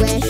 English.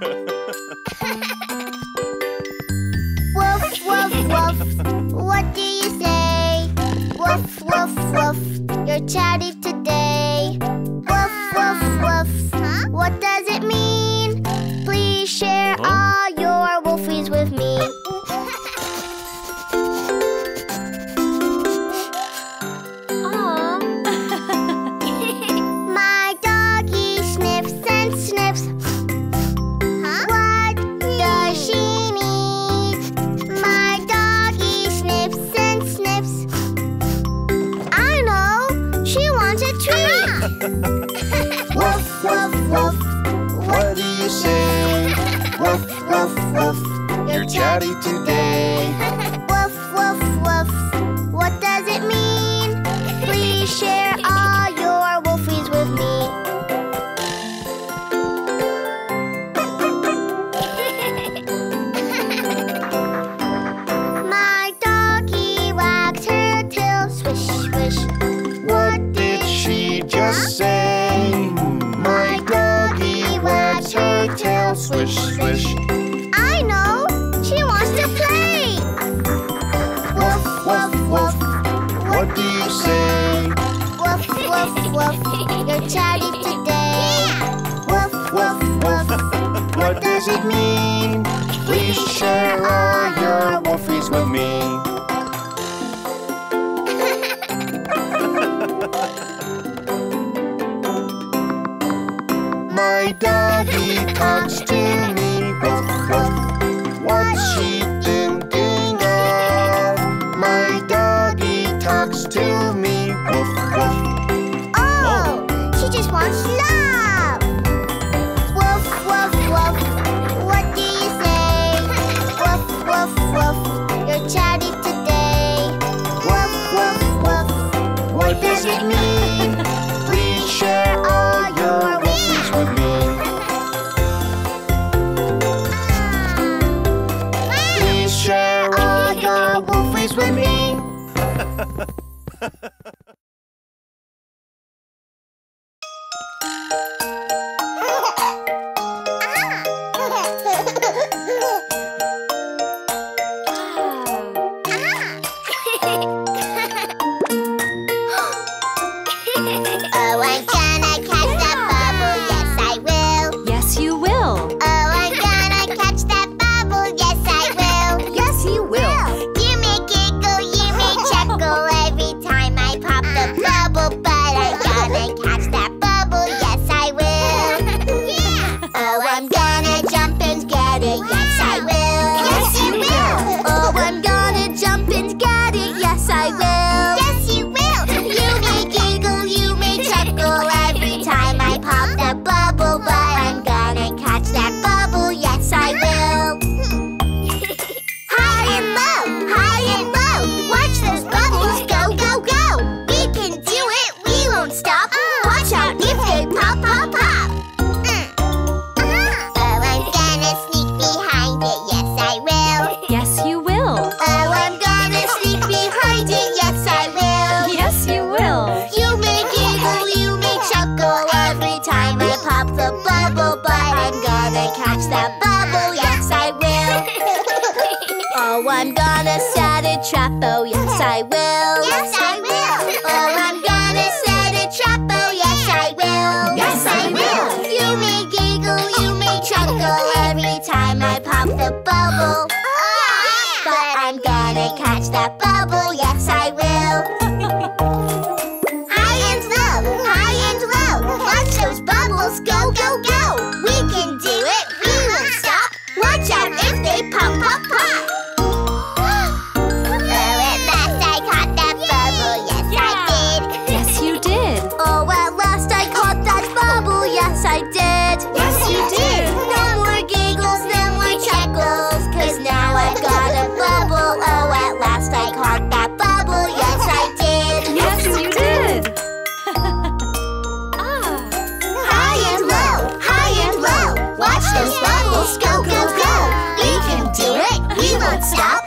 woof, woof, woof. What do you say? Woof, woof, woof. Chatty I will. Yes, I will. Oh, I'm gonna set a trap. Oh, yes, I will. Yes, I will. You may giggle, you may chuckle every time I pop the bubble. we won't stop.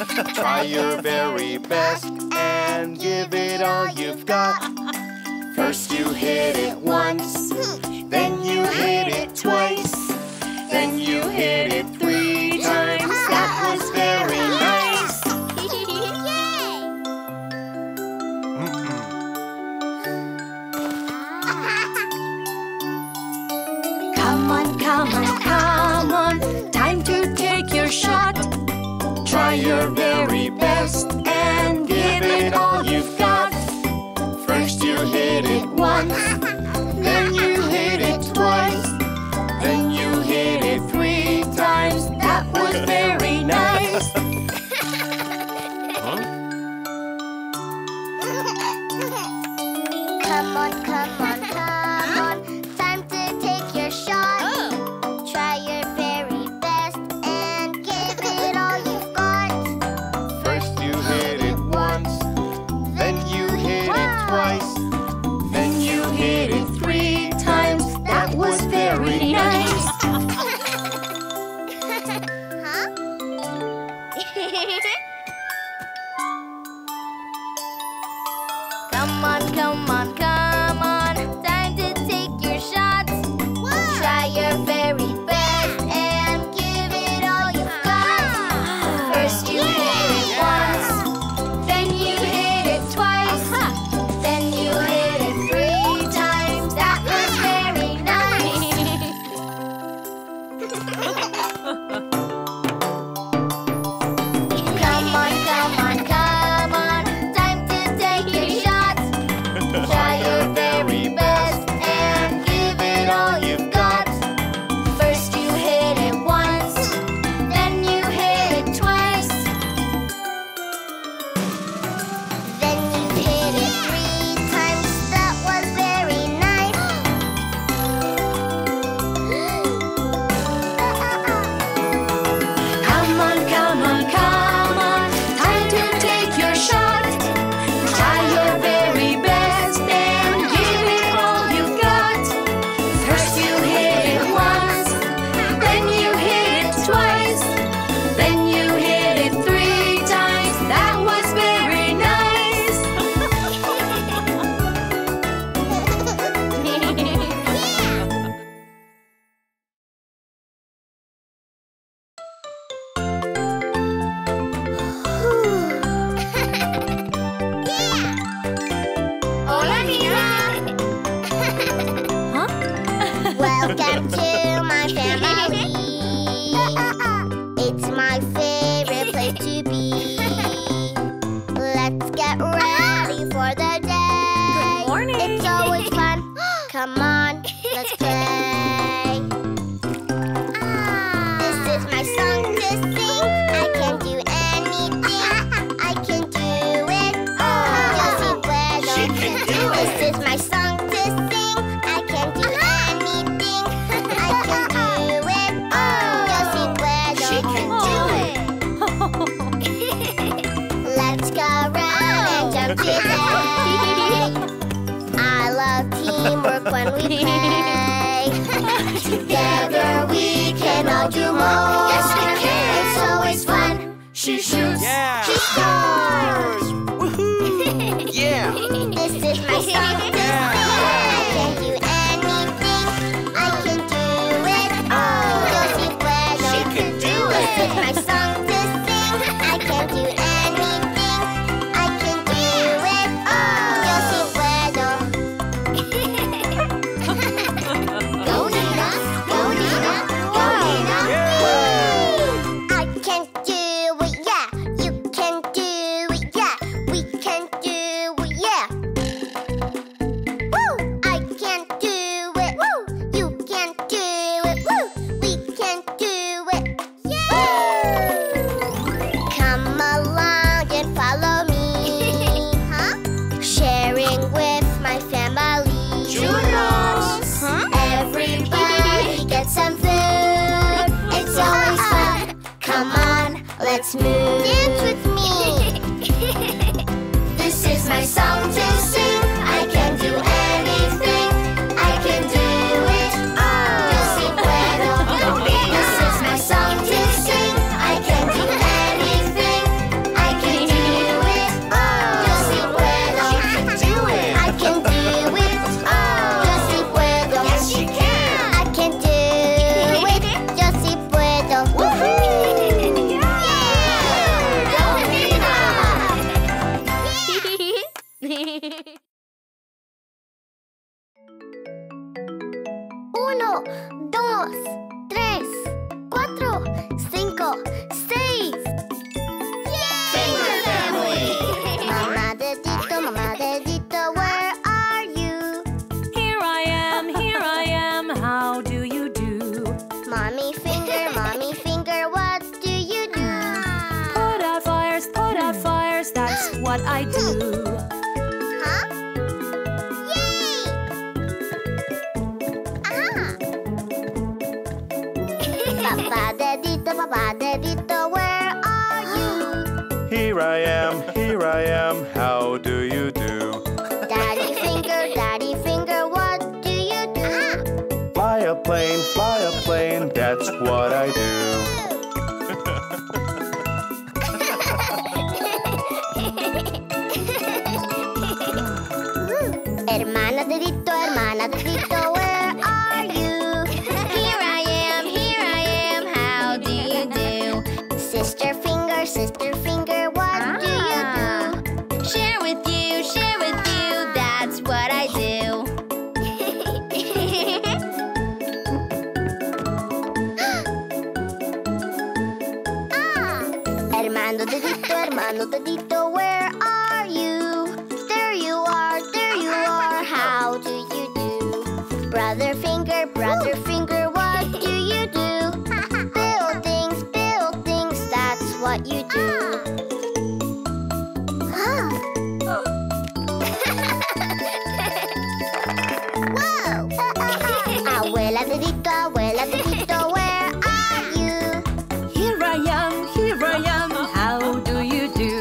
Try your very best and give it all you've got. First you hit it podcast. Come on, come on, do you Lazarito, where, Lazarito, where are you? Here I am, here I am, how do you do?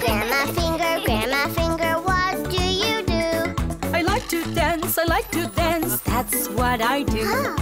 Grandma Finger, Grandma Finger, what do you do? I like to dance, I like to dance, that's what I do. Huh.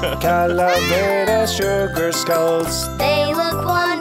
Calavera sugar skulls. They look wonderful.